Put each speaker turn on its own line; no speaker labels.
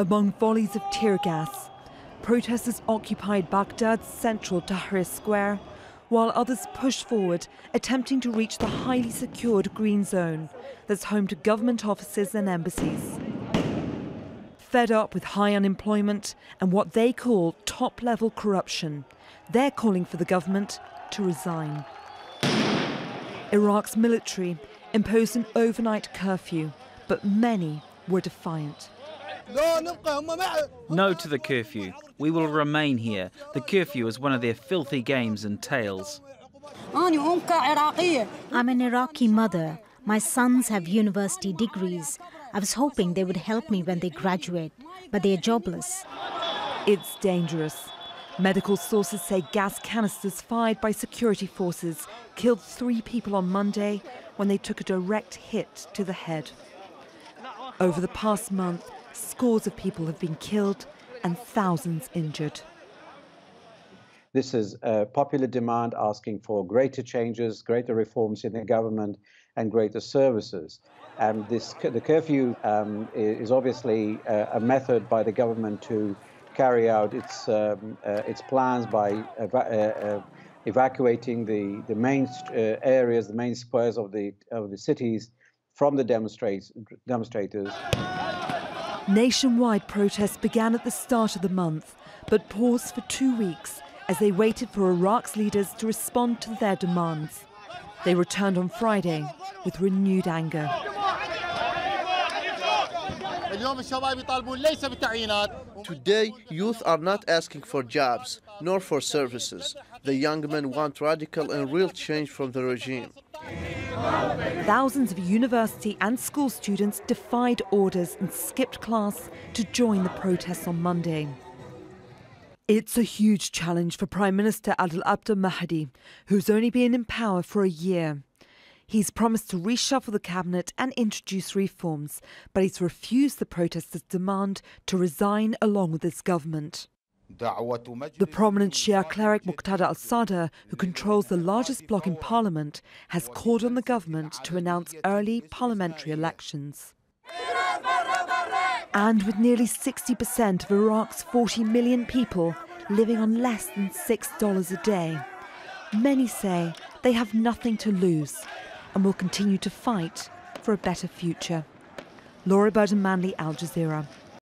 Among volleys of tear gas, protesters occupied Baghdad's central Tahrir Square, while others pushed forward, attempting to reach the highly secured Green Zone that's home to government offices and embassies. Fed up with high unemployment and what they call top level corruption, they're calling for the government to resign. Iraq's military imposed an overnight curfew, but many were defiant.
No to the curfew. We will remain here. The curfew is one of their filthy games and tales.
I'm an Iraqi mother. My sons have university degrees. I was hoping they would help me when they graduate, but they are jobless.
It's dangerous. Medical sources say gas canisters fired by security forces killed three people on Monday when they took a direct hit to the head. Over the past month, scores of people have been killed and thousands injured.
This is a popular demand asking for greater changes, greater reforms in the government, and greater services. And this, the curfew um, is obviously a, method by the government to carry out its um, uh, its plans by uh, uh, evacuating the the main uh, areas, the main squares of the of the cities from the demonstrators.
Nationwide protests began at the start of the month, but paused for two weeks as they waited for Iraq's leaders to respond to their demands. They returned on Friday with renewed anger.
Today, youth are not asking for jobs, nor for services. The young men want radical and real change from the regime.
Thousands of university and school students defied orders and skipped class to join the protests on Monday. It's a huge challenge for Prime Minister Adel Abdul Mahdi, who's only been in power for a year. He's promised to reshuffle the cabinet and introduce reforms, but he's refused the protesters' demand to resign along with his government. The prominent Shia cleric Muqtada al Sadr, who controls the largest bloc in parliament, has called on the government to announce early parliamentary elections. And with nearly 60% of Iraq's 40 million people living on less than $6 a day, many say they have nothing to lose and will continue to fight for a better future. Laura Burdon Manley, Al Jazeera.